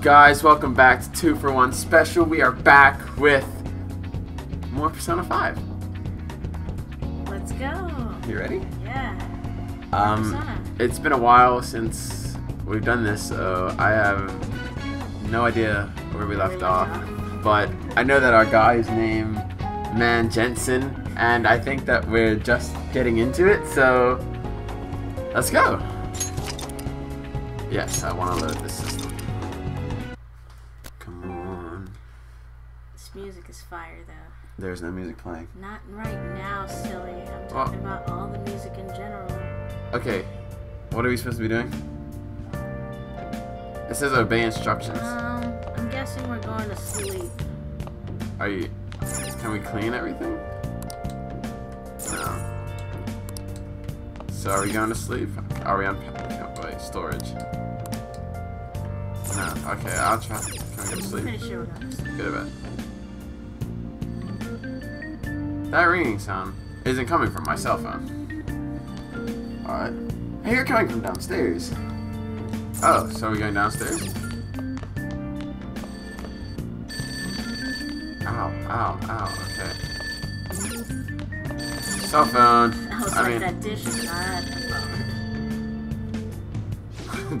up, guys? Welcome back to 2 for 1 Special. We are back with more Persona 5. Let's go. You ready? Yeah. Um, Persona. it's been a while since we've done this, so I have no idea where we left left off. off. But I know that our guy is named Man Jensen, and I think that we're just getting into it, so let's go. Yes, I want to load this There's no music playing. Not right now, silly. I'm talking about all the music in general. Okay, what are we supposed to be doing? It says obey instructions. Um, I'm guessing we're going to sleep. Are you? Can we clean everything? No. So are we going to sleep? Are we on? oh, Wait, storage. No. Okay, I'll try. Can we go to sleep? pretty sure we're going to sleep. Go to bed. That ringing sound isn't coming from my cell phone. Alright. Hey, you're coming from downstairs. Oh, so are we going downstairs? Ow, ow, ow, okay. Cell phone. I was I like, mean, that dish is not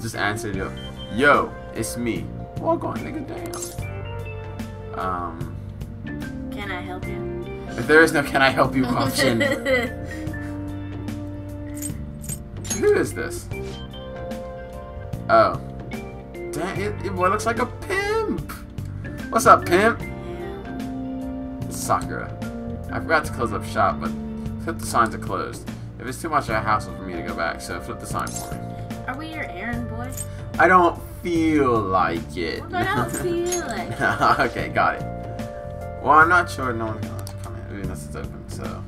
just answered yo. Yo, it's me. Walk on, nigga, damn. Um, Can I help you? If there is no can I help you option, who is this? Oh. Dang, it, it boy looks like a pimp. What's up, pimp? It's Sakura. I forgot to close up shop, but flip the signs are closed. If it's too much of a hassle for me to go back, so flip the sign for me. Are we your errand boy? I don't feel like it. But I don't feel like it. okay, got it. Well, I'm not sure no one's so.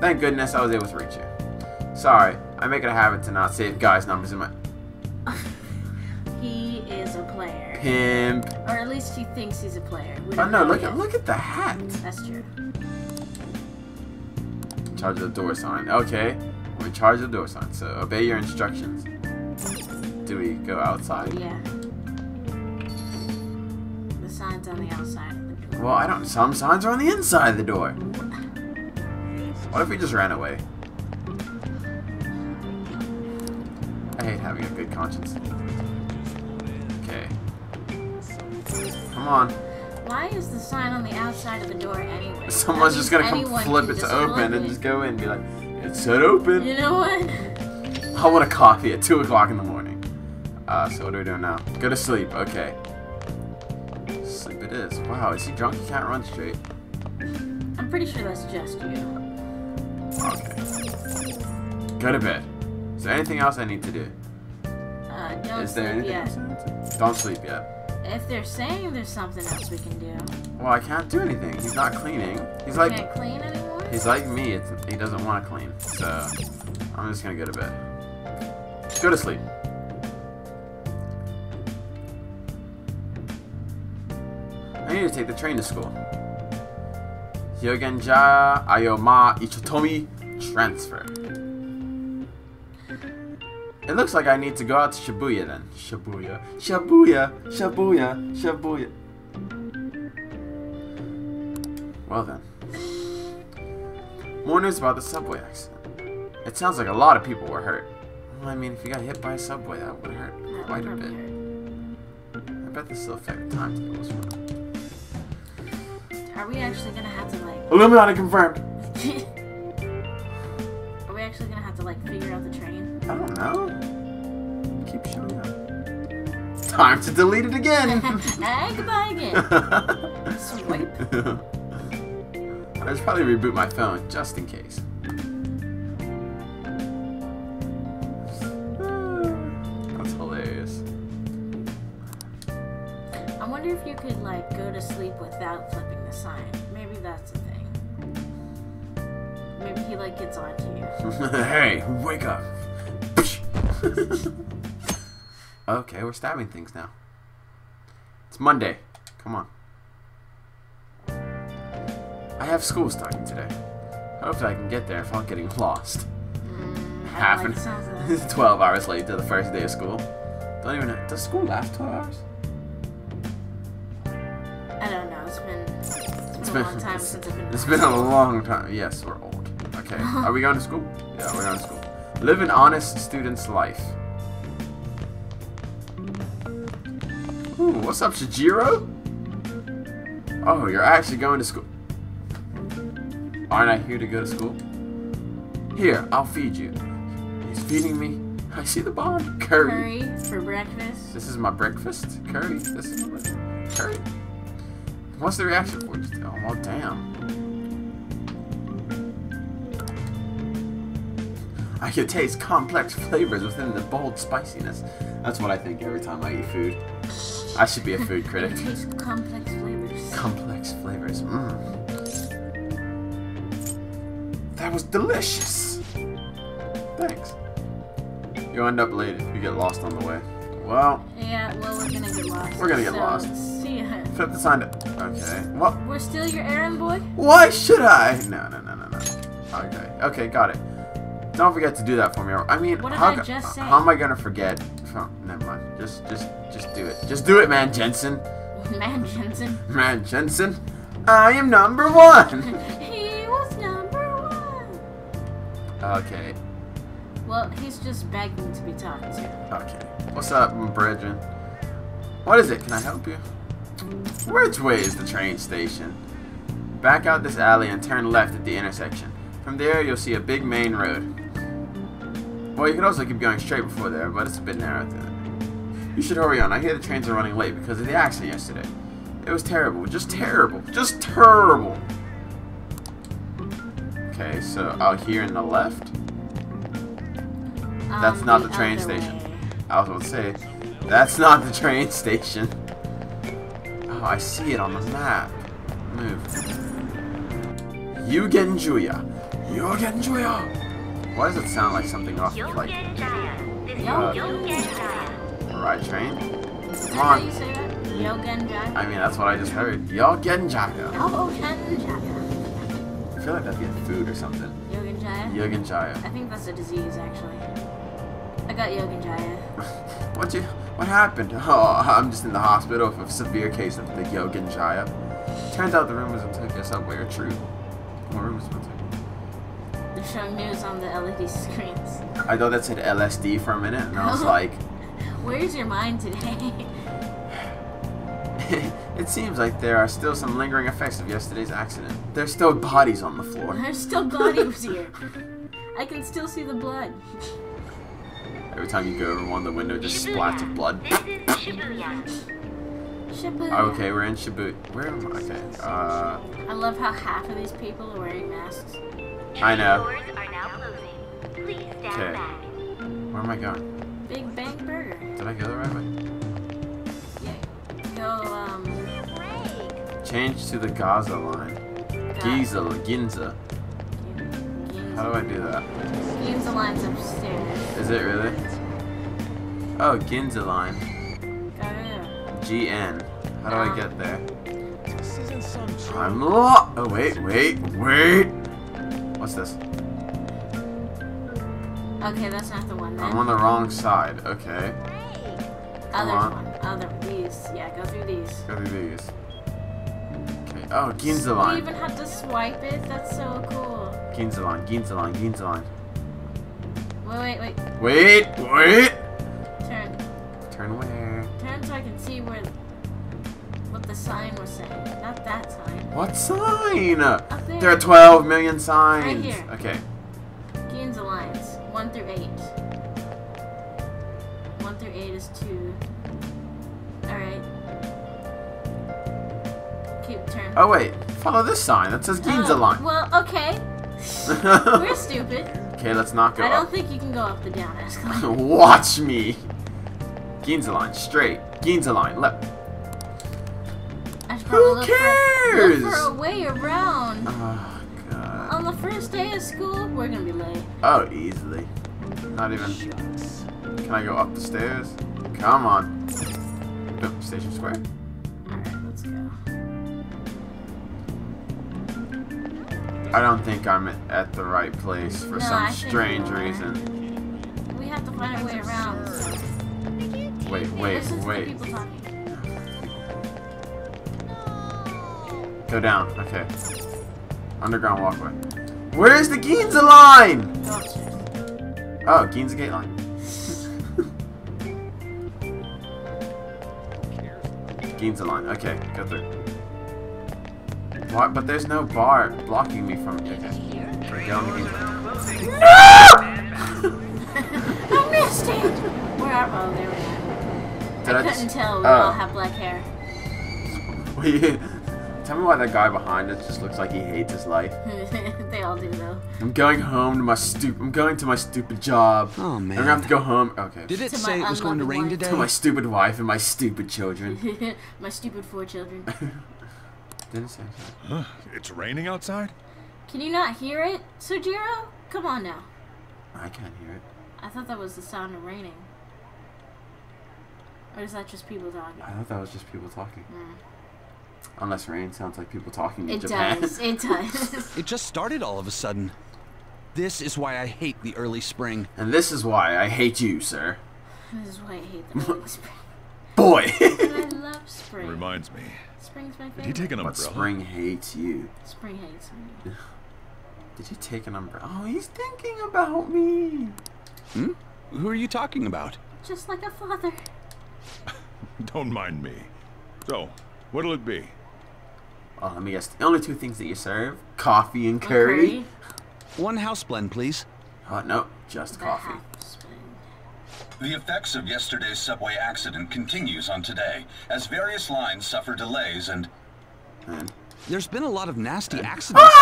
Thank goodness I was able to reach you. Sorry, I make it a habit to not save guys' numbers in my. He is a player. Pimp. Or at least he thinks he's a player. Oh no, know look at look at the hat. That's true. Charge the door sign. Okay, we charge the door sign, so obey your instructions. Do we go outside? Yeah. The sign's on the outside of the door. Well, I don't. Some signs are on the inside of the door. What if we just ran away? I hate having a good conscience. Okay. Come on. Why is the sign on the outside of the door anyway? Someone's That just gonna come flip it to open and it. just go in and be like, it said open. You know what? I want a coffee at 2 o'clock in the morning. Uh, so what are we doing now? Go to sleep. Okay. Sleep it is. Wow, is he drunk? He can't run straight. I'm pretty sure that's just you. Okay. Go to bed. Is there anything else I need to do? Uh, don't Is there sleep anything yet. else I need to Don't sleep yet. If they're saying there's something else we can do, Well, I can't do anything. He's not cleaning. He's like can't clean anymore. he's like me. It's, he doesn't want to clean. So I'm just gonna go to bed. Go to sleep. I need to take the train to school. Hyogenja Aoyama-Itchome transfer. It looks like I need to go out to Shibuya then. Shibuya. Shibuya. Shibuya. Shibuya. Well then. More news about the subway accident. It sounds like a lot of people were hurt. Well, I mean, if you got hit by a subway, that would hurt quite a bit. I bet this will affect timetables for. Are we actually gonna have to like? Illuminati confirmed. Are we actually gonna have to like figure out the train? I don't know. Keep showing up. Time to delete it again. hey, goodbye again. Swipe. I should probably reboot my phone just in case. Wonder if you could like go to sleep without flipping the sign. Maybe that's the thing. Maybe he like gets onto you. hey, wake up. okay, we're stabbing things now. It's Monday. Come on. I have school starting today. Hopefully I can get there without getting lost. Mm, Half an like the sounds of that. 12 hours late to the first day of school. Don't even know. Does school last 12 hours? A long time since I've been. It's been a long time. Yes, we're old. Okay. Are we going to school? Yeah, we're going to school. Live an honest student's life. Ooh, what's up, Sojiro? Oh, you're actually going to school. Aren't I here to go to school? Here, I'll feed you. He's feeding me. I see the bond. Curry. Curry for breakfast. This is my breakfast. Curry. This is my breakfast. Curry. What's the reaction for? Just, oh, damn. I can taste complex flavors within the bold spiciness. That's what I think every time I eat food. I should be a food critic. tastes complex flavors. complex flavors. Mmm. That was delicious. Thanks. You'll end up late if you get lost on the way. Well, Yeah, well, we're gonna get lost. We're gonna get so, lost. Ya. flip the sign to. Okay. What? We're still your errand boy? Why should I? No, no, no, no, no. Okay. Okay, got it. Don't forget to do that for me. I mean, how, I how am I gonna forget? Oh, never mind. Just, just, just do it. Just do it, man, Jensen. Man, Jensen. Man, Jensen. I am number one. he was number one. okay. Well, he's just begging to be talked to. Okay. What's up, Bridget? What is it? Can I help you? Which way is the train station? Back out this alley and turn left at the intersection. From there, you'll see a big main road. Well, you could also keep going straight before there, but it's a bit narrow there. You should hurry on. I hear the trains are running late because of the accident yesterday. It was terrible. Just terrible. Just terrible. Okay, so out here in the left. That's Um, not the train station. way. I was going to say, that's not the train station. Oh, I see it on the map. Move. Yugenjuya. Yugenjuya. Why does it sound like something off of like uh, a ride train? Come Is that how you on. say that? Yogenjaya? I mean, that's what I just heard. Oh, Yogenjaya. I feel like that'd be a food or something. Yogenjaya? Yugenjaya. I think that's a disease, actually. I got Yogenjaya. What you? What happened? Oh, I'm just in the hospital with a severe case of the Yogenjaya. Turns out the rumors of Tokyo subway are true. What rumors Tokyo? They're showing news on the LED screens. I thought that said LSD for a minute, and I was like, Where's your mind today? it seems like there are still some lingering effects of yesterday's accident. There's still bodies on the floor. There's still bodies here. I can still see the blood. Every time you go over one, the window just splats of blood. This is Shibuya. Shibuya. Okay, we're in Shibuya. Where am I? Okay, uh, I love how half of these people are wearing masks. I know. Doors are now closing. Please stand Okay. Where am I going? Big Bang Burger. Did I go the right way? Yeah. Go, um, Change to the Gaza line. Giza, Ginza. How do I do that? Ginza line's upstairs. Is it really? Oh, Ginza line. Go there. GN. How do I Um, get there? This isn't some. I'm lo- Oh, wait, wait, wait. What's this? Okay, that's not the one then. I'm on the wrong side. Okay. come Other on. one. Other these. Yeah, go through these. Go through these. Okay. Oh, Ginza line. You line. even have to swipe it. That's so cool. Ginza line, Ginza line, Ginza line. Wait, wait, wait. Wait, wait. Turn. Turn where? Turn so I can see where what the sign was saying. Not that sign. What sign? Up there. There are 12 million signs. Right here. Okay. Ginza lines. One through eight. One through eight is two. Alright. Keep turn. Oh wait, follow this sign that says Ginza Oh, line. Well, okay. We're stupid. Okay, let's not go I don't up. think you can go up the down escalator. Watch me. Ginza line, straight. Ginza line, left. Who look For, cares? look for a way around. Oh god. On the first day of school, we're gonna be late. Oh, easily. Not even. Can I go up the stairs? Come on. Station Square. I don't think I'm at the right place for No, some I strange you reason. We have to find a way around. Wait, wait, Listen wait. Go down. Okay. Underground walkway. Where's the Ginza line? Oh, Ginza gate line. Ginza line. Okay, go through. What? But there's no bar blocking me from. Okay. Go on the Ginza. I missed it! Where are Oh, there we are. Did I just- couldn't tell. Uh, we Oh. all have black hair. Tell me why that guy behind us just looks like he hates his life. they all do, though. I'm going home to my stupid. I'm going to my stupid job. Oh, man. I'm gonna have to go home. Okay. Did it To say it was going to rain wife. today? to my stupid wife and my stupid children. My stupid four children. Didn't say so. Huh? It's raining outside? Can you not hear it, Sojiro? Come on now. I can't hear it. I thought that was the sound of raining. Or is that just people talking? I thought that was just people talking. Mm. Unless rain sounds like people talking in It Japan. does. It does. It just started all of a sudden. This is why I hate the early spring. and this is why I hate you, sir. this is why I hate the early spring. Boy! I love spring. Reminds me. Spring's my Did he take an umbrella? but umbrella? spring hates you. Spring hates me. Did he take an umbrella? Oh, he's thinking about me. Hmm? Who are you talking about? Just like a father. Don't mind me. So, what'll it be? Oh, let me guess. The only two things that you serve: coffee and A curry. One house blend, please. Oh no, just The coffee. half spring. The effects of yesterday's subway accident continues on today, as various lines suffer delays and And There's been a lot of nasty accidents.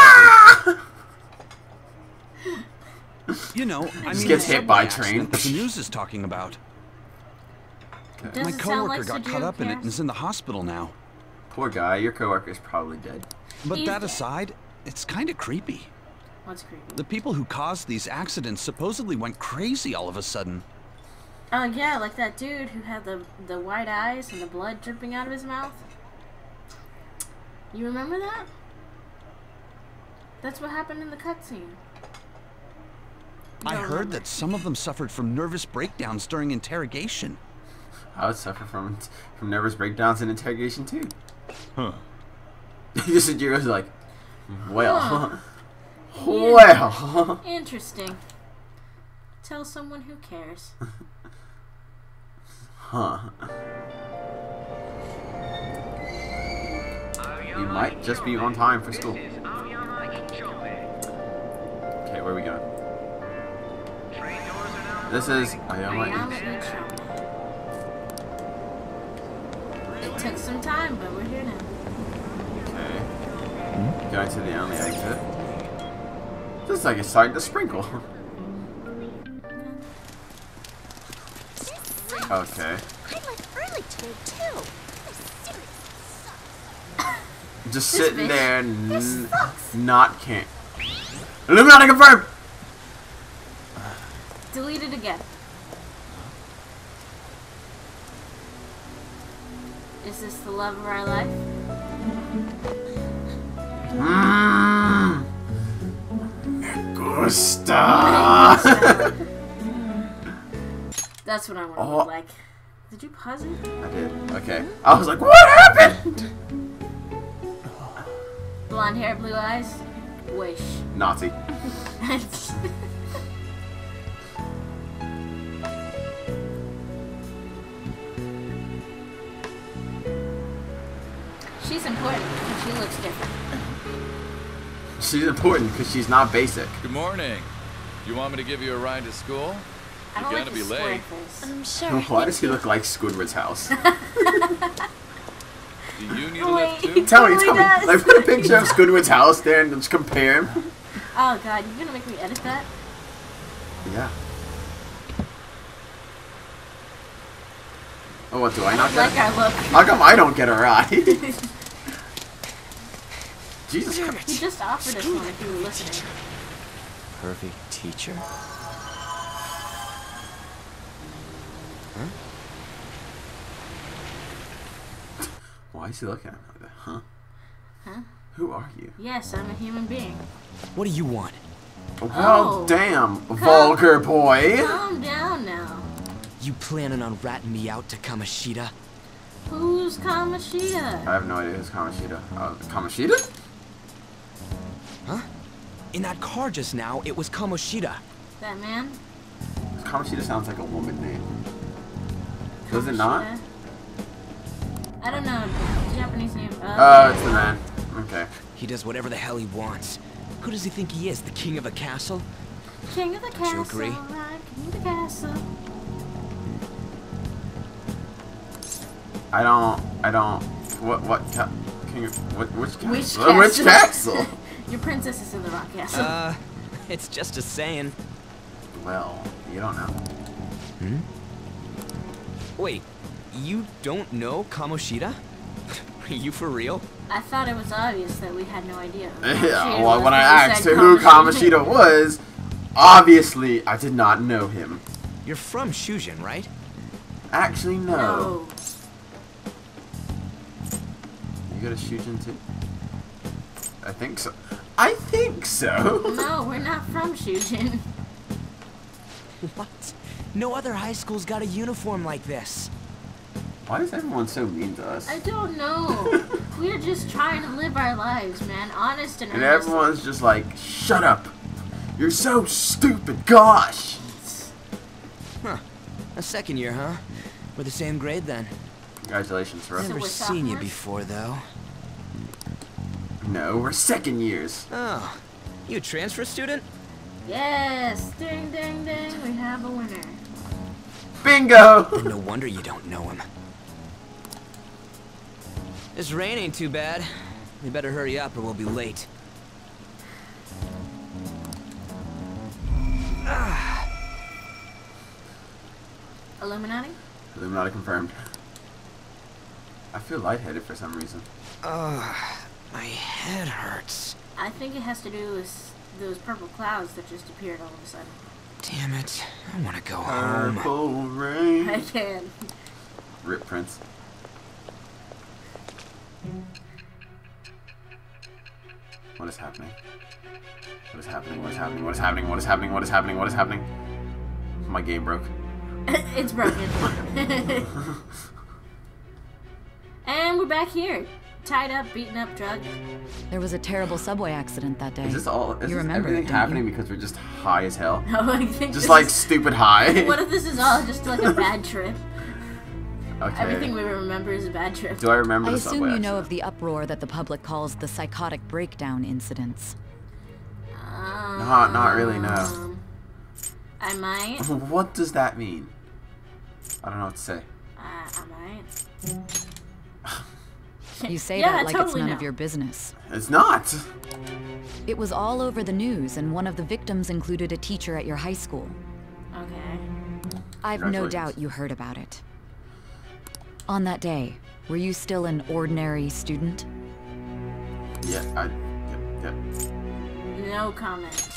you know, I mean, gets hit by train. that the news is talking about. Does My coworker like got caught up in it and is in the hospital now. poor guy, your coworker's probably dead. But He's that dead. aside, it's kind of creepy. What's creepy? The people who caused these accidents supposedly went crazy all of a sudden. Oh yeah, like that dude who had the the white eyes and the blood dripping out of his mouth. You remember that? That's what happened in the cutscene. I heard remember. that some of them suffered from nervous breakdowns during interrogation. I would suffer from from nervous breakdowns in interrogation too. Huh. Just Jiro's like, well, Huh. well. Interesting. Tell someone who cares. Huh. You might just be on time for school. Okay, where are we going? This is Ayama. It took some time, but we're here now. Okay. Going to the only exit. Looks like it's starting to sprinkle. okay. I left early today too. Oh, just This sitting bitch. there, sucks. not can Illuminati confirmed! Delete it again. Is this the love of our life? Mmm. Gusta. That's what I want to Oh. look like. Did you pause it? I did. Okay. I was like, what happened? Blonde hair, blue eyes. Wish. Nazi. She's important because she looks different. She's important because she's not basic. Good morning. Do you want me to give you a ride to school? I don't You're like gonna his be square late. I'm sure. Oh, why does he look like Squidward's house? Do you need a Wait. lift too? tell me, Totally tell me. does. Like, put a picture of Squidward's house there and just compare him. Oh god, you're gonna make me edit that? Yeah. Oh, what do I I not don't get? like our look. How come I don't get a ride? Jesus He Christ. just offered us one if you were listening. Perfect teacher? Why is he looking at me like that? Huh? Huh? Who are you? Yes, I'm a human being. What do you want? Well, Oh. damn, vulgar boy. Calm down now. You planning on ratting me out to Kamoshida? Who's Kamoshida? I have no idea who's Kamoshida. Uh, Kamoshida? Huh? In that car just now, it was Kamoshida. That man? Kamoshida sounds like a woman name. Does it not? I don't know. Japanese name. Oh, Uh, it's the man. Okay. He does whatever the hell he wants. Who does he think he is, the king of a castle? King of the Don't you castle. agree? Right, King of the castle. I don't. I don't. What? What? Ca- can you? What? Which castle? Which Uh, Which castle? castle? Your princess is in the rock castle. Uh, it's just a saying. well, you don't know. Wait, you don't know Kamoshida? Are you for real? I thought it was obvious that we had no idea. Yeah. Kamoshida Well, when I asked who Kamoshida was, obviously I did not know him. You're from Shujin, right? Actually, no. No. You go to Shujin too? I think so. I think so. No, we're not from Shujin. What? No other high school's got a uniform like this. Why is everyone so mean to us? I don't know. we're just trying to live our lives, man. Honest and And earnest. everyone's just like, shut up. You're so stupid. Gosh. Huh. A second year, huh? We're the same grade then. Congratulations, bro. So Never we're seen you before, though. No, we're second years. Oh, you a transfer student? Yes. Ding, ding, ding. We have a winner. Bingo! No wonder you don't know him. This rain ain't too bad. We better hurry up or we'll be late. Ah. Illuminati? Illuminati confirmed. I feel lightheaded for some reason. Ugh, my head hurts. I think it has to do with those purple clouds that just appeared all of a sudden. Damn it. I want to go home. Purple rain. I can. Rip Prince. What is happening? What is happening? What is happening? What is happening? What is happening? What is happening? What is happening? My game broke. it's broken. and we're back here. Tied up, beaten up, drugged. There was a terrible subway accident that day. Is this all? Is You this remember everything it, don't you? happening because we're just high as hell? No, I think Just like is- stupid high. What if this is all just like a bad trip? okay. Everything we remember is a bad trip. Do I remember I the assume subway you know accident? of the uproar that the public calls the psychotic breakdown incidents. Not, not really. No. Um, I might. What does that mean? I don't know what to say. Uh, I might. You say yeah, that like totally it's none know. of your business. It's not. It was all over the news, and one of the victims included a teacher at your high school. Okay. I've no doubt you heard about it. On that day, were you still an ordinary student? Yeah. I. Yep. Yep. No comment.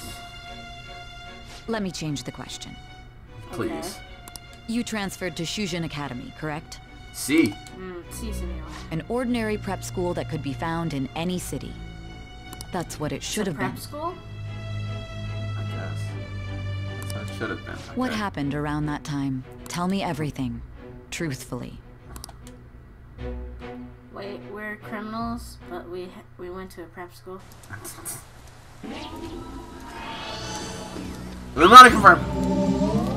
Let me change the question. Please. Okay. You transferred to Shujin Academy, correct? See. Mm, see, senor. An ordinary prep school that could be found in any city. That's what it should So have prep been. school? I guess. That's what should have been. What happened around that time? Tell me everything. Truthfully. Wait, we're criminals, but we we went to a prep school. Illuminati confirmed.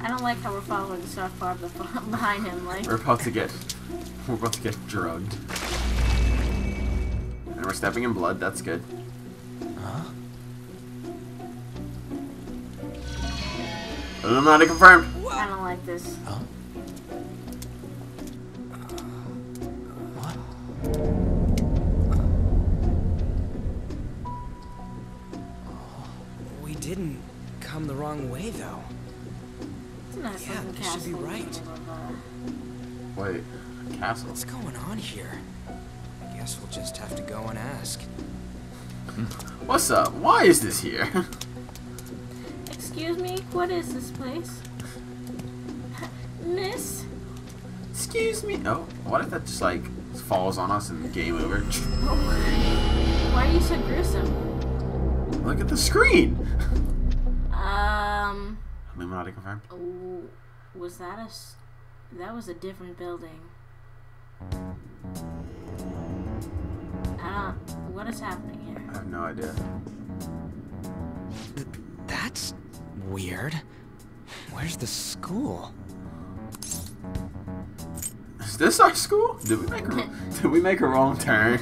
I don't like how we're following so far bef- behind him. Like, We're about to get. We're about to get drugged. And we're stepping in blood. That's good. Illuminati confirmed. I don't like this. We didn't come the wrong way, though. It's Yeah, looking this should be right. Wait. Castle. What's going on here? I guess we'll just have to go and ask. Hmm. What's up? Why is this here? Excuse me, what is this place? Miss? Excuse me. Oh, what if that just like falls on us and game over? Oh, why are you so gruesome? Look at the screen. Um, Illuminati confirmed. oh, was that a? s- That was a different building. I don't. What is happening here? I have no idea. That's weird. Where's the school? Is this our school? Did we make a did we make a wrong turn?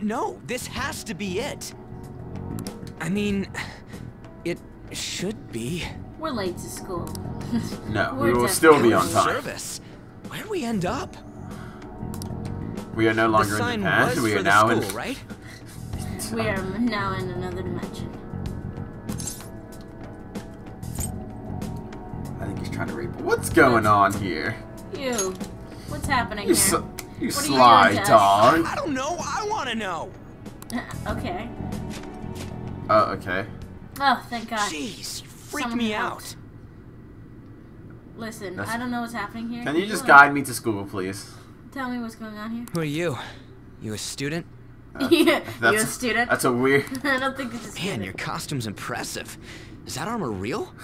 No, this has to be it. I mean, it should be. We're late to school. No, We're we will still be on time. Service. Where'd we end up? We are no The longer in the past. We are now school, in. right? We are now in another dimension. I think he's trying to rape. What's going on here? You. What's happening You, here? sl- you What are you sly dog. I don't know. I want to know. okay. Oh, okay. Oh, thank God. Jeez, you freak Someone me helped. out. Listen, That's- I don't know what's happening here. Can you just guide me to school, please? Tell me what's going on here. Who are you? You a student? yeah, you a student? That's a weird. I don't think it's a Man, your costume's impressive. Is that armor real?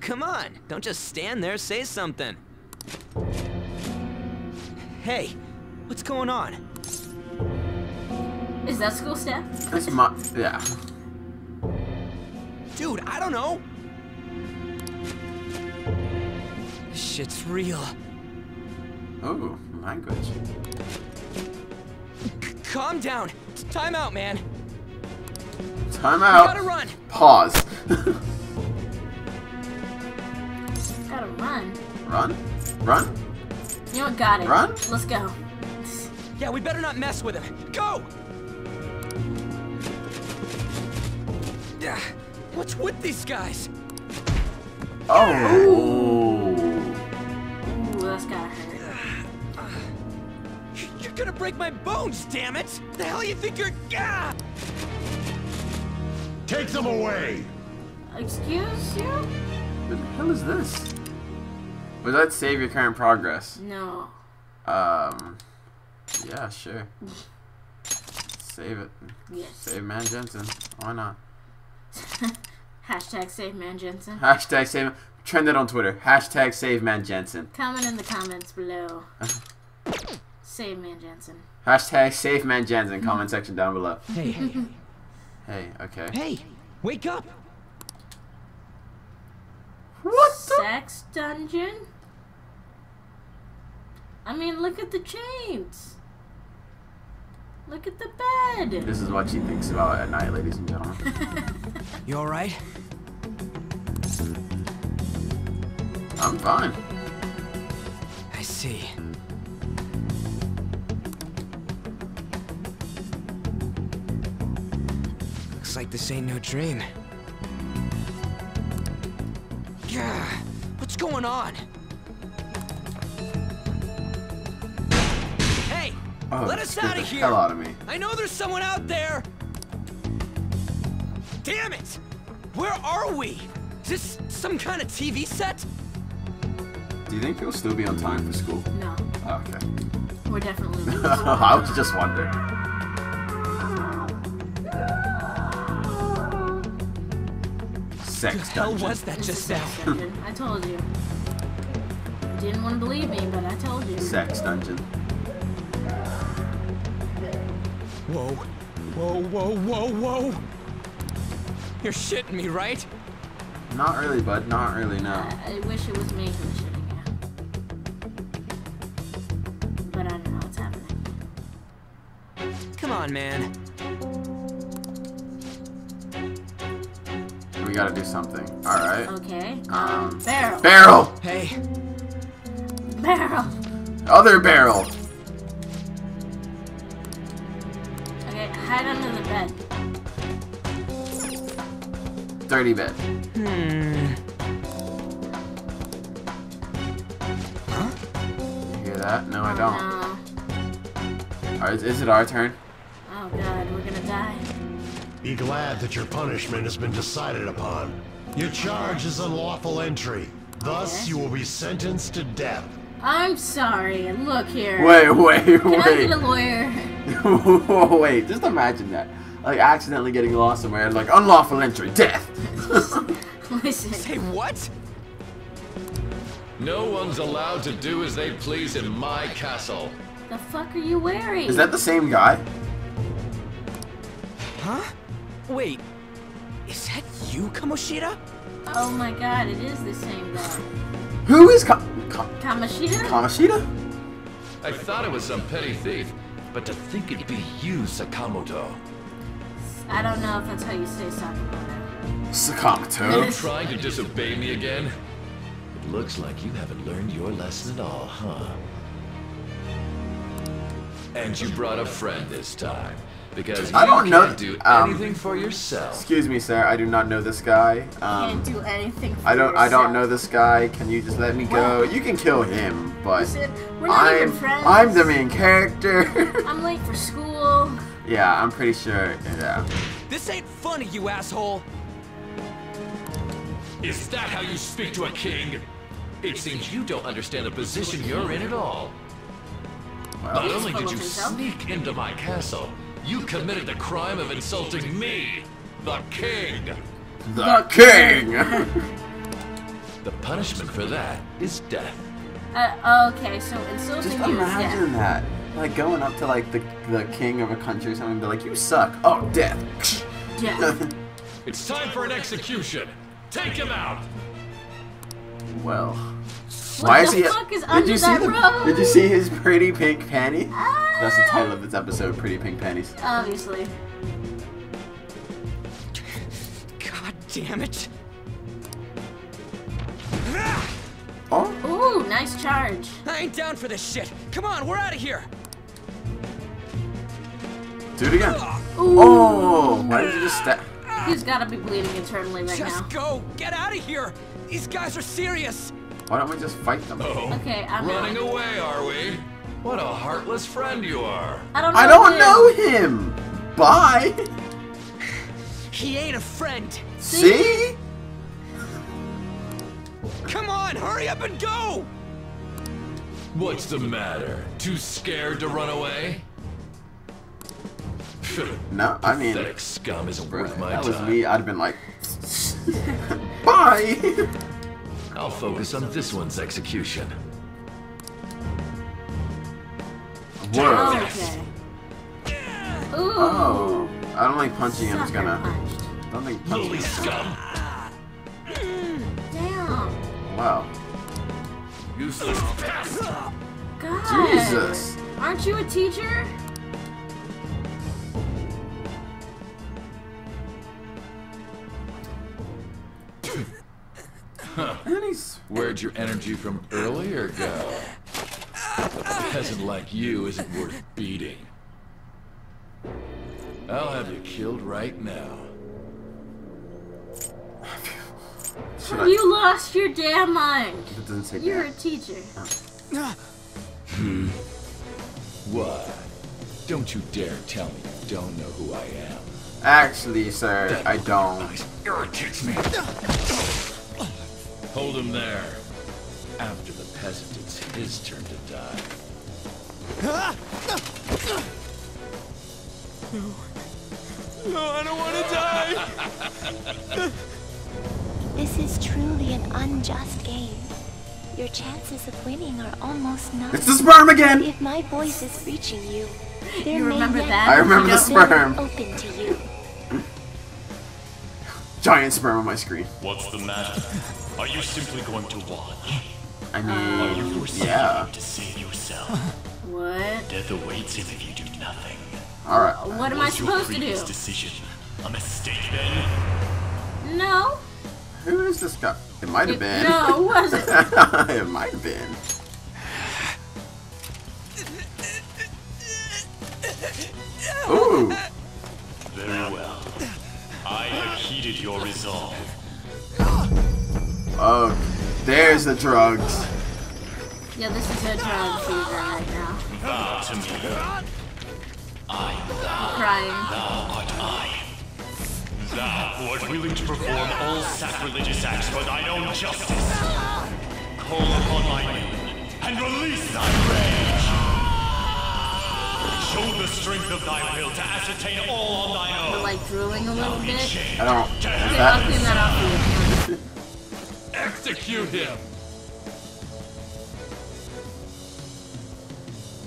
Come on, don't just stand there, say something. Hey, what's going on? Is that school staff? That's my. Yeah. Dude, I don't know. This shit's real. Oh, language. Calm down. It's time out, man. Time We out. gotta run. Pause. Gotta run. Run. Run. You know what? Got it. Run? Let's go. Yeah, we better not mess with him. Go! Yeah, What's with these guys? Oh. Ooh, that's gotta hurt. You're gonna break my bones, damn it! The hell you think you're? Ah! Take them away! Excuse you? What the hell is this? Was that save your current progress? No. Um. Yeah, sure. Save it. Yes. Save Man Jensen. Why not? Hashtag save man Jensen. Hashtag save. Trend it on Twitter. Hashtag save Man Jensen. Comment in the comments below. save man Jensen. Hashtag save Man Jensen. Comment section down below. Hey, hey, Hey, okay. hey! Wake up! What the? Sex dungeon? I mean, look at the chains. Look at the bed. This is what she thinks about at night, ladies and gentlemen. You all right? I'm fine. I see. Looks like this ain't no dream. Yeah, what's going on? Oh, let us out the of here! hell out of me. I know there's someone out there! Damn it! Where are we? Is this some kind of TV set? Do you think you'll still be on time for school? No, Oh, okay. we're definitely losing. I was just wondering. Sex The hell dungeon. was that just now? I told you. You didn't want to believe me, but I told you. Sex dungeon. Whoa. Whoa, whoa, whoa, whoa! You're shitting me, right? Not really, bud. Not really. No. I, I wish it was me who was shooting you. But I don't know what's happening. Come on, man. We gotta do something. All right. Okay. Um, Um, barrel. Barrel. Hey, barrel. Other barrel. 30 bit. Hmm. Huh? You hear that? No, I oh, don't. No. Is, it our turn? Oh god, we're gonna die. Be glad that your punishment has been decided upon. Your charge is unlawful entry. Thus, okay. you will be sentenced to death. I'm sorry. Look here. Wait, wait, wait. Can I get a lawyer? wait, just imagine that. Like accidentally getting lost somewhere, like unlawful entry, death. Listen. Say what? No one's allowed to do as they please in my castle. The fuck are you wearing? Is that the same guy? Huh? Wait. Is that you, Kamoshida? Oh my god, it is the same guy. Who is Ka Ka Kamashita? Kamashita? I thought it was some petty thief, but to think it'd be you, Sakamoto. I don't know if that's how you say Sakamoto. Sakamoto. You trying to disobey me again? It looks like you haven't learned your lesson at all, huh? And you brought a friend this time, because I you don't know- can't do um, anything for yourself. Excuse me, sir. I do not know this guy. Um, Can't do anything for I don't. I don't know this guy. Can you just let me go? You can kill him, but Listen, we're not I'm even friends. I'm the main character. I'm late for school. Yeah, I'm pretty sure. Yeah. This ain't funny, you asshole! Is that how you speak to a king? It seems you don't understand the position you're in at all. Not only did you sneak into my castle, you committed the crime of insulting me, the king. the king. The punishment for that is death. Uh, okay, so insulting just you is imagine death. that. Like going up to like the the king of a country or something, and be like, "You suck." Oh, death. Death. It's time for an execution. Take him out. well. What Why the is he? fuck is did under you see that the, robe? Did you see his pretty pink panty? Ah, That's the title of this episode, Pretty Pink Panties. Obviously. God damn it! Oh, Ooh, nice charge. I ain't down for this shit! Come on, we're out of here! Do it again. Ooh. Oh, why did you just step? He's gotta be bleeding internally right Just now. Just go! Get out of here! These guys are serious! Why don't we just fight them? Oh, Okay, I'm running out. away, are we? What a heartless friend you are. I don't know. I don't him. know him. Bye. He ain't a friend! See? Come on, hurry up and go! What's the matter? Too scared to run away? No, I mean, Pathetic scum isn't bro, worth my that was time. me. I'd have been like, bye. I'll focus on this one's execution. Whoa. Okay. Oh, I don't think punching him is gonna. punched. I don't think punching. Lowly scum! Damn. Wow. Useless pest! God. Jesus. Aren't you a teacher? And he's Where'd your energy from earlier go? A peasant like you isn't worth beating. I'll have you killed right now. should I? You lost your damn mind. It doesn't say You're a that. Hmm. What? Don't you dare tell me you don't know who I am. Actually, sir, I don't. Eyes irritates me. Hold him there. After the peasant, it's his turn to die. No, No, I don't want to die! This is truly an unjust game. Your chances of winning are almost none. It's the sperm again. If my voice is reaching you, there You may remember yet that? be I remember the sperm. open to you. Giant sperm on my screen. What's the matter? Are you simply going to watch? I Are you mean, forsaking yeah. him to save yourself? What? Death awaits him if you do nothing. All right. What am I supposed to do? previous decision a mistake then? No. Who is this guy? It might have been. no, it wasn't. it might have been. Ooh. Very well. I have heeded your resolve. Oh, there's the drugs. Yeah, this is a drug fever right now. Bow to me. I am thou. Crying. Thou art I. Thou who art willing to perform all sacrilegious acts for thine own justice. Call upon my name and release thy rage. Show the strength of thy will to ascertain all on thine But own. like drooling a little bit. I don't. Is Okay, I'll that? clean that off for you. Execute him!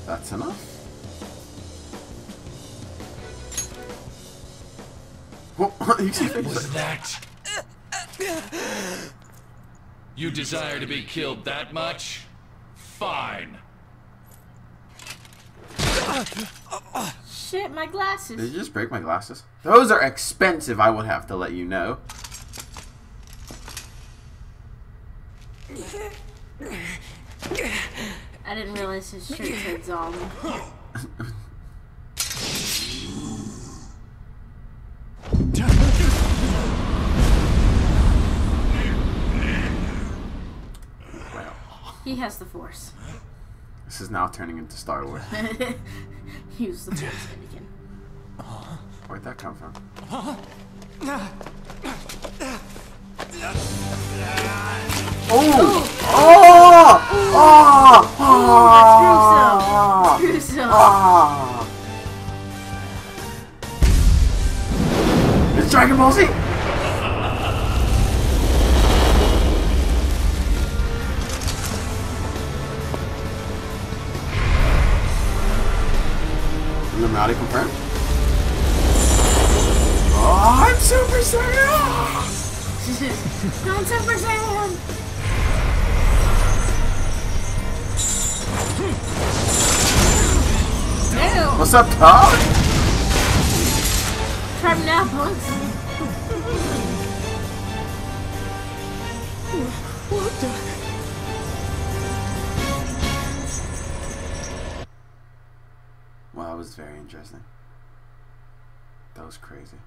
That's enough. What? you see Was that? You desire to be killed that much? Fine. Shit, my glasses. Did you just break my glasses? Those are expensive, I would have to let you know. I didn't realize his shirt said zombie. Well, He has the force. this is now turning into Star Wars. Use the force, Anakin. Where'd that come from? Oh! Oh! Oh! Oh, that's gruesome. Gruesome. Ah! It's Dragon Ball Z! Illuminati confirmed. Oh, I'm Super Saiyan! Don't Super Saiyan! Ew! What's up, Todd? Try me now, punks. What the? Wow, that was very interesting. That was crazy.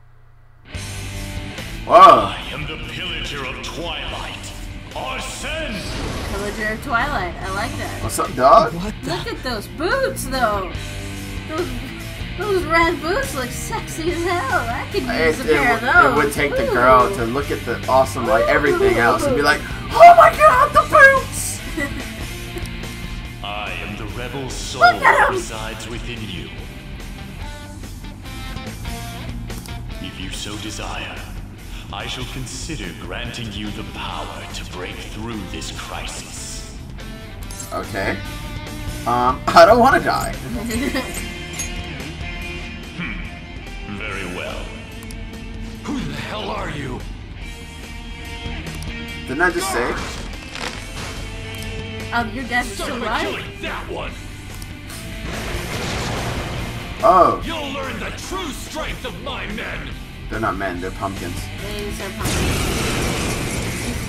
Whoa! I am the pillager of Twilight. Arsene! Pillager of Twilight. I like that. What's up, dog? Look at those boots, though. Those, those red boots look sexy as hell. I could use It, a it, pair of would- those. it would take the girl to look at the awesome, like everything else, and be like, "Oh my god, the boots!" I am the rebel soul Look at that him! resides within you. If you so desire, I shall consider granting you the power to break through this crisis. Okay. Um, I don't want to die. Very well. Who the hell are you? Didn't I just say? Oh, your guess is Start still by right. killing that one. Oh, You'll learn the true strength of my men. They're not men, they're pumpkins. These are pumpkins.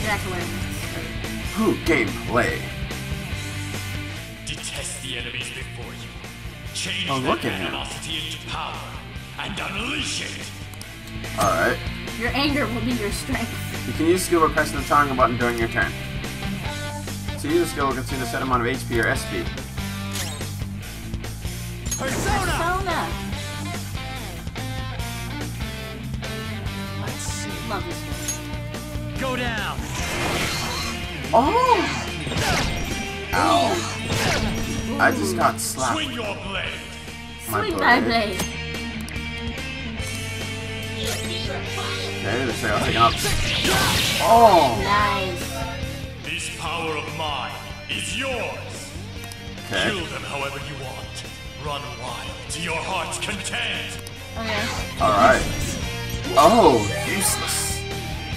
Jack-o'-lanterns. Who gameplay? Detest the enemies before you. Change Oh, that look at him. into power and unleash it. Alright. Your anger will be your strength. You can use skill by pressing the toggle button during your turn. To use the skill, will consume a set amount of HP or SP. Persona. Let's Love this one. Go down. Oh! Ow. I just got slapped. Swing your blade. My Swing blade. my blade. Okay, let's say I'll up. Oh! Nice. This power of mine is yours. Okay. Kill them however you want. Run wild to your heart's content. Okay. Alright. Oh, useless.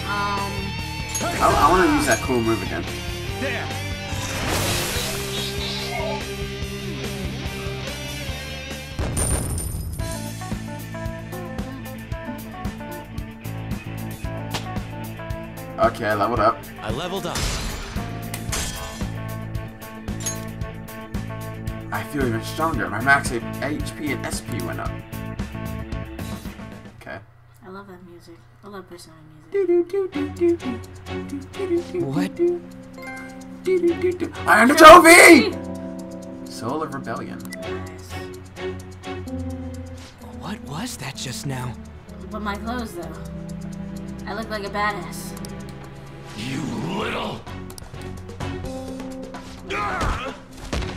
Um. I, I want to use that cool move again. There. Okay, I leveled up. I leveled up. I feel even stronger. My max HP and SP went up. Music. I love Persona music. What? I am the trophy! Soul of Rebellion. Nice. What was that just now? But my clothes, though. I look like a badass. You little.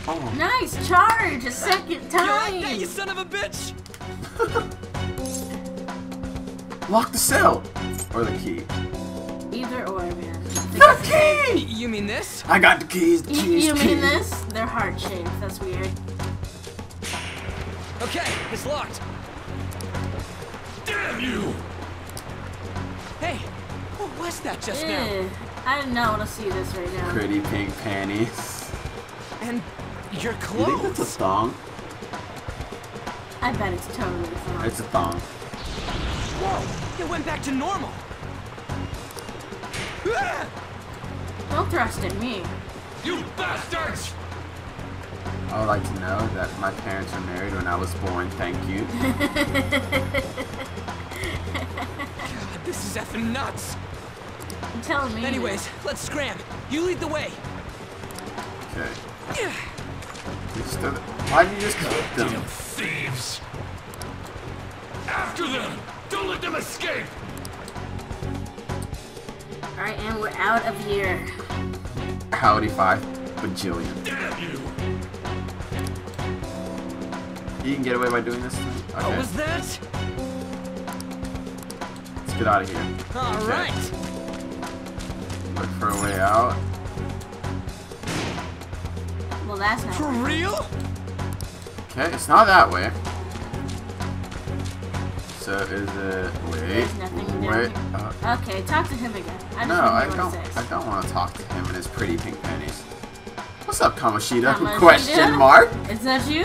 Oh. Nice charge a second time. You like that, you son of a bitch? Lock the cell! Or the key. Either or, man. The key! You mean this? I got the keys, the You, keys, you keys. mean this? They're heart shaped. That's weird. Okay, it's locked. Damn you! Hey, what was that just now? I do not want to see this right now. Pretty pink panties. And your clothes. You think that's a clothes? thong? I bet it's totally fine. It's a thong. Whoa, it went back to normal. Don't thrust at me. You bastards! I would like to know that my parents were married when I was born. Thank you. God, this is effing nuts. I'm telling me. Anyways, let's scram. You lead the way. Okay. Yeah. Just throw the- Why did you just keep Damn them? thieves! After them! Don't let them escape! Alright, and we're out of here. Howdy five bajillion. Damn you! You can get away by doing this. Okay. What was that? Let's get out of here. Alright. Okay. Look for a way out. Well, that's not. For real? Okay, it's not that way. So is it? Wait, There's nothing down wait. Uh, Okay, talk to him again. I no, I don't. I don't want to talk to him in his pretty pink panties. What's up, Kamoshida? Kamoshida? Question mark. Is that you?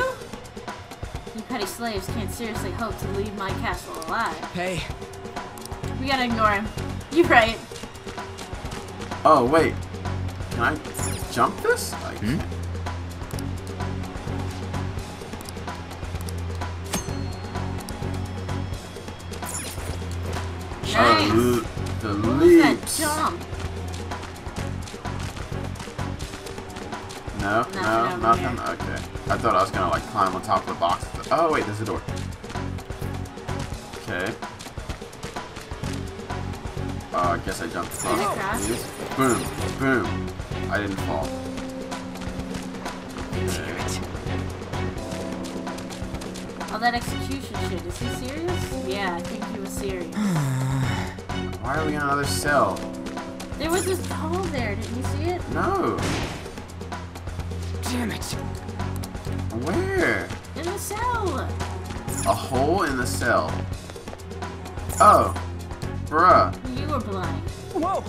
You petty slaves can't seriously hope to leave my castle alive. Hey, We gotta ignore him. You're right. Oh wait, can I jump this? I Hmm? The What was that leaps. jump? No, Nothing no, over nothing. Okay. I thought I was gonna like climb on top of the box. Oh wait, there's a door. Okay. Oh, I guess I jumped Did it crash? Boom, boom. I didn't fall. Okay. All that execution shit. Is he serious? Yeah, I think he was serious. Why are we in another cell? there was this hole there. Didn't you see it? No. damn it. Where? In the cell. A hole in the cell. Oh. Bruh. You were blind. Whoa.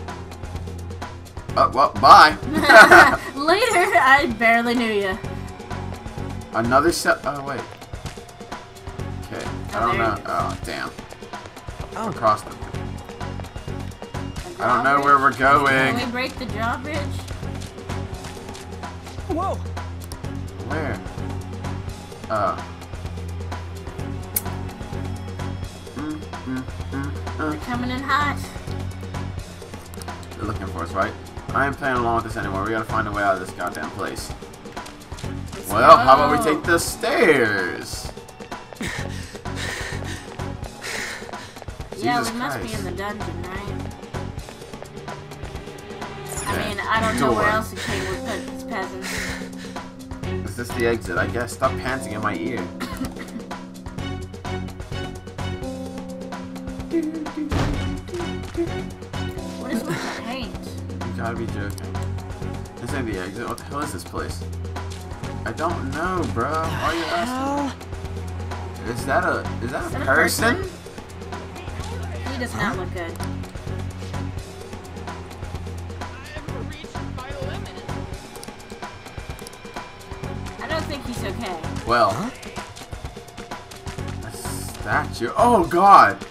Oh, well, bye. Later, I barely knew you. Another cell. Oh, wait. Okay. I don't know. Oh, damn. Oh. Across the. I don't know where we're going. Can we break the drawbridge? Whoa. Where? Oh. Mm, mm, mm, They're uh. coming in hot. They're looking for us, right? I ain't playing along with this anymore. We gotta find a way out of this goddamn place. Let's Well, how about we take the stairs? Yeah, Jesus we must Christ. be in the dungeon, right? I Okay. mean, I don't know where else king would put his peasants. Is this the exit? I guess. Stop panting in my ear. What is with the paint? You gotta be joking. This ain't the exit. What the hell is this place? I don't know, bro. Why are you asking? Is that a is that Is a that a person? person? He does not look good. Well, a statue. Oh God!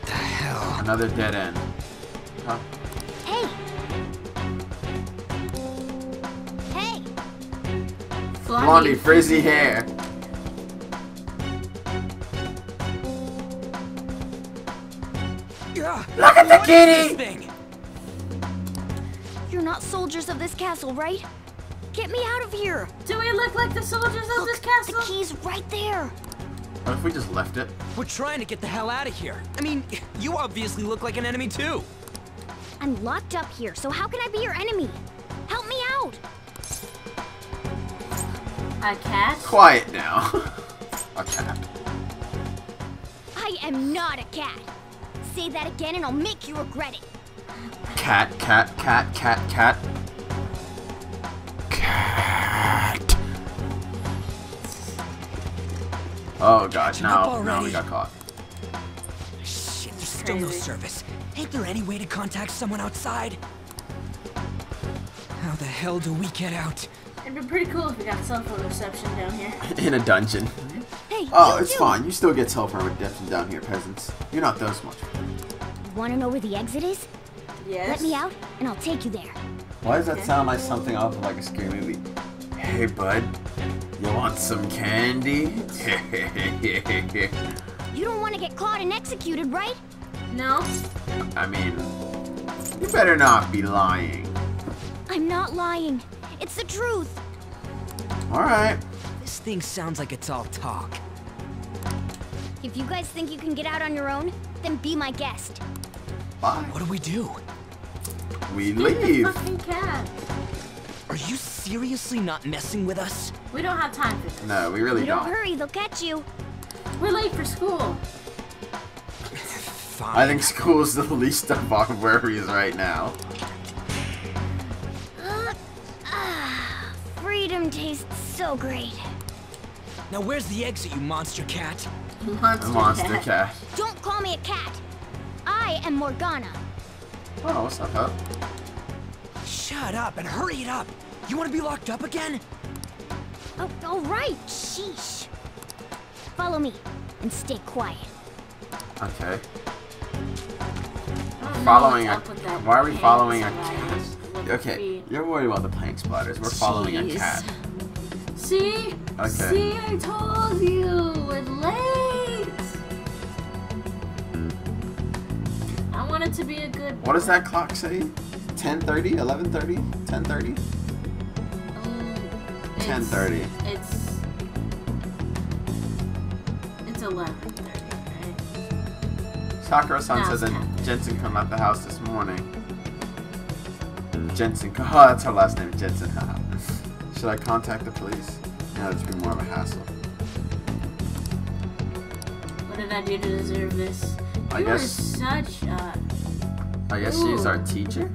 What the hell? Another dead end. Huh? Hey! Hey! Blondie, frizzy hair. Yeah. Look at the kitty! You're not soldiers of this castle, right? Get me out of here! Do we look like the soldiers of this castle? The key's right there! What if we just left it? We're trying to get the hell out of here. I mean, you obviously look like an enemy too. I'm locked up here, so how can I be your enemy? Help me out! A cat? Quiet now. A cat. I am not a cat! Say that again and I'll make you regret it! Cat, cat, cat, cat, cat. Cat. Oh gosh, Catching up no, no, we got caught. Shit, there's still no service. Ain't there any way to contact someone outside? How the hell do we get out? It'd be pretty cool if we got cell phone reception down here. In a dungeon. Hey, Oh, it's too. fine. You still get cell phone reception down here, peasants. You're not those much. Wanna know where the exit is? Yes. Let me out, and I'll take you there. Why does that sound like something off of like a scary movie? Hey, bud. You want some candy? You don't want to get caught and executed, right? No. I mean, you better not be lying. I'm not lying. It's the truth. Alright. This thing sounds like it's all talk. If you guys think you can get out on your own, then be my guest. Bye. What do we do? We The leave. fucking cat. Are you seriously not messing with us? We don't have time for this. No, we really You don't don't. hurry, they'll catch you. We're late for school. Fine. I think school is the least of our worries right now. Ugh. Ah, freedom tastes so great. Now where's the exit, you monster cat? Monster, monster cat. cat. Don't call me a cat. I am Morgana. Oh, what's up, huh? Shut up and hurry it up. You want to be locked up again? Oh, all right. Sheesh. Follow me and stay quiet. Okay. I don't know Following a. up Why are we following a of cat? ours with the Okay, feet. you're worried about the plank spotters. We're following a Jeez. cat. See? Okay. See, I told you. We're late. I want it to be a good. What does that clock say? 10:30, 11:30, 10:30, Um, 10:30. It's. It's eleven thirty, right? Sakura-san says that Jensen come out the house this morning. Jensen, oh, that's her last name, Jensen. haha. Should I contact the police? Yeah, this would be more of a hassle. What did I do to deserve this? I you guess- are such a. I guess she's our teacher.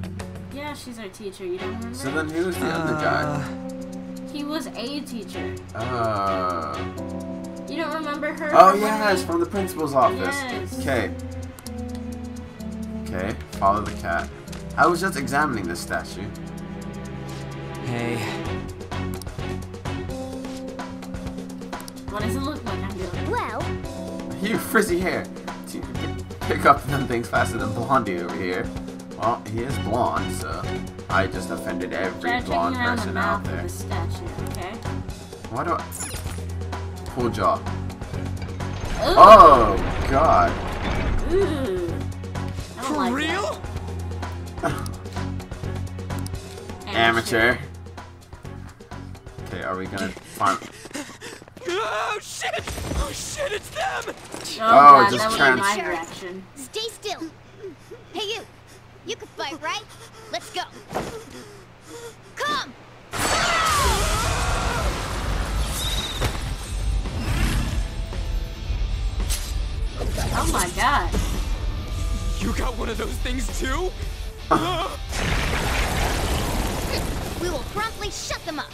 Yeah, she's our teacher. You don't remember? So then who's the other guy? Uh, He was a teacher. Uh. You don't remember her? Oh from when yes, we- from the principal's office. Yes. Okay. Okay, follow the cat. I was just examining this statue. Hey, What does it look like I'm doing? Well, You frizzy hair. So you pick up them things faster than Blondie over here. Well, he is blonde, so I just offended every Try checking blonde around the person out of there. the statue, okay? Why do I... Pull jaw. Ooh. Oh, God. Ooh. For like real? Amateur. Okay, are we gonna find... Oh shit! Oh shit! It's them! Oh, Oh, God, just that was trans- in my direction. stay still. Hey, you. You can fight, right? Let's go. Come! Oh my god. You got one of those things too? We will promptly shut them up.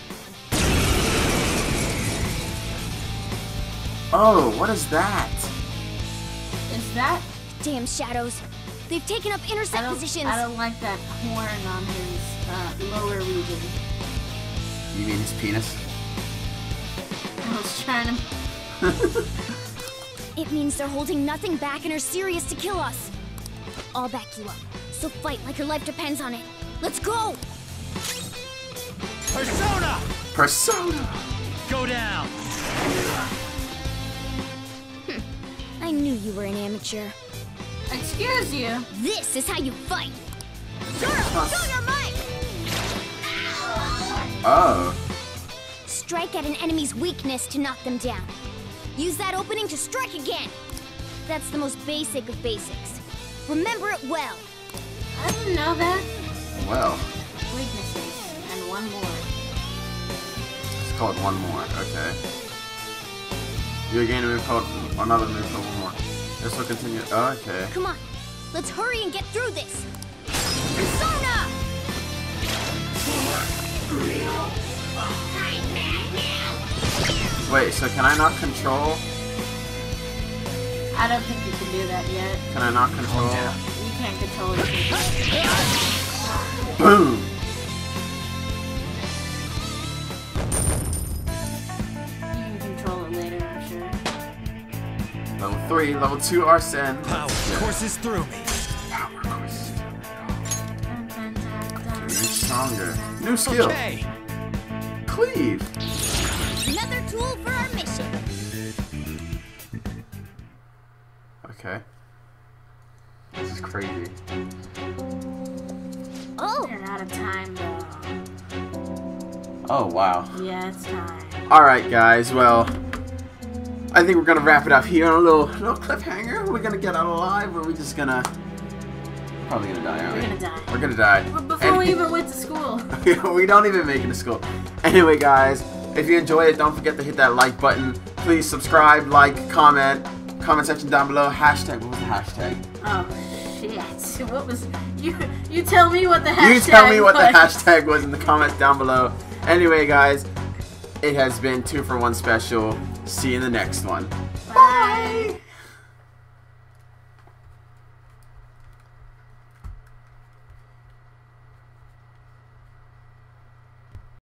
Oh, what is that? Is that? Damn shadows. They've taken up I intercept don't, positions. I don't like that horn on his uh, lower region. You mean his penis? I was trying to. It means they're holding nothing back and are serious to kill us. I'll back you up. So fight like your life depends on it. Let's go! Persona! Persona! Go down. I knew you were an amateur. Excuse you. This is how you fight. Zorro, show your might! Oh. Strike at an enemy's weakness to knock them down. Use that opening to strike again. That's the most basic of basics. Remember it well. I didn't know that. Well, Weaknesses. And one more. it's called one more. Okay. You gain a move called another move called one more. This will continue. Oh, okay. Come on, let's hurry and get through this. Persona! Wait, so can I not control? I don't think you can do that yet. Can I not control? You can't control it. Boom! 3, level 2 Arsene. Power courses through me. Power courses Even stronger. New skill. Okay. Cleave. Another tool for our mission. Okay. This is crazy. Oh! You're out of time, though. Oh, wow. Yeah, it's time. Alright, guys, well... I think we're gonna wrap it up here on a little little cliffhanger. We're gonna get out alive or are we just gonna probably gonna die, aren't We're we? gonna die. We're gonna die. Well, Before we even went to school. we don't even make it to school. Anyway, guys, if you enjoyed it, don't forget to hit that like button. Please subscribe, like, comment, comment section down below. Hashtag. What was the hashtag? Oh shit! What was you? You tell me what the hashtag you tell me what the hashtag was in the comments down below. Anyway, guys, it has been two for one special. See you in the next one. Bye.